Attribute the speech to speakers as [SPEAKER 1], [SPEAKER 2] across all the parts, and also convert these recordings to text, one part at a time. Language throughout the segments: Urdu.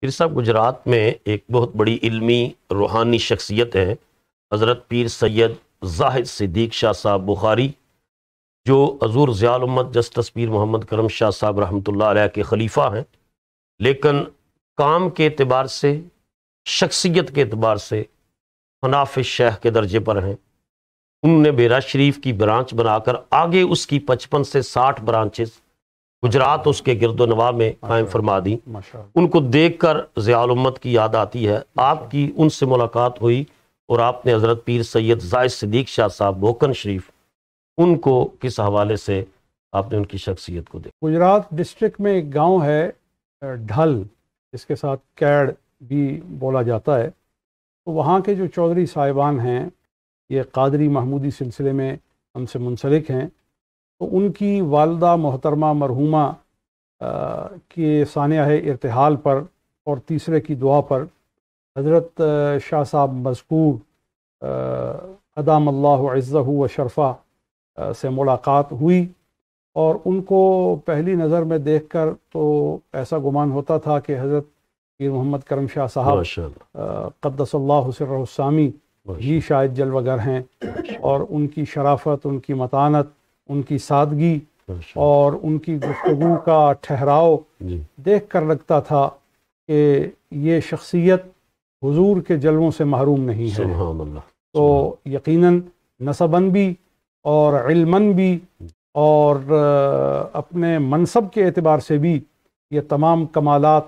[SPEAKER 1] پھر صاحب، گجرات میں ایک بہت بڑی علمی روحانی شخصیت ہے، حضرت پیر سید زاہد صدیق شاہ صاحب بخاری، جو حضور ضیاء الامت جسٹس پیر محمد کرم شاہ صاحب رحمۃ اللہ علیہ کے خلیفہ ہیں۔ لیکن کام کے اعتبار سے، شخصیت کے اعتبار سے حناف شیخ کے درجے پر ہیں۔ انہوں نے بیرا شریف کی برانچ بنا کر آگے اس کی پچپن سے ساٹھ برانچز گجرات اس کے گرد و نواح میں قائم فرما دی۔ ان کو دیکھ کر ضیاء الامت کی یاد آتی ہے۔ آپ کی ان سے ملاقات ہوئی اور آپ نے حضرت پیر سید زائد صدیق شاہ صاحب بوکن شریف ان کو کس حوالے سے آپ نے ان کی شخصیت کو دیکھا؟
[SPEAKER 2] گجرات ڈسٹرکٹ میں ایک گاؤں ہے ڈھل اس کے ساتھ کیڑ بھی بولا جاتا ہے۔ تو وہاں کے جو چودھری صاحبان ہیں یہ قادری محمودی سلسلے میں ہم سے منسلک ہیں۔ تو ان کی والدہ محترمہ مرحومہ کے سانحہ ارتحال پر اور تیسرے کی دعا پر حضرت شاہ صاحب مذکور ادام اللہ عزہ و شرفہ سے ملاقات ہوئی اور ان کو پہلی نظر میں دیکھ کر تو ایسا گمان ہوتا تھا کہ حضرت پیر محمد کرم شاہ صاحب قدس اللہ حسر السامی ہی شاید جلوگر ہیں اور ان کی شرافت ان کی متانت ان کی سادگی اور ان کی گفتگو کا ٹھہراؤ جی۔ دیکھ کر لگتا تھا کہ یہ شخصیت حضور کے جلووں سے محروم نہیں ہے۔ تو یقیناً نصباً بھی اور علماً بھی اور اپنے منصب کے اعتبار سے بھی یہ تمام کمالات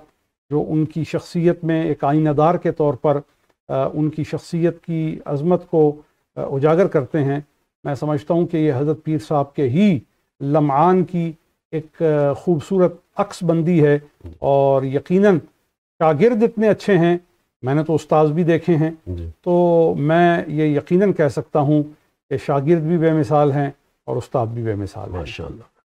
[SPEAKER 2] جو ان کی شخصیت میں ایک آئینہ دار کے طور پر ان کی شخصیت کی عظمت کو اجاگر کرتے ہیں میں سمجھتا ہوں کہ یہ حضرت پیر صاحب کے ہی لمعان کی ایک خوبصورت عکس بندی ہے اور یقیناً شاگرد اتنے اچھے ہیں۔ میں نے تو استاذ بھی دیکھے ہیں۔ جی۔ تو میں یہ یقیناً کہہ سکتا ہوں کہ شاگرد بھی بے مثال ہیں اور استاد بھی بے مثال ہیں۔
[SPEAKER 1] ماشاءاللہ۔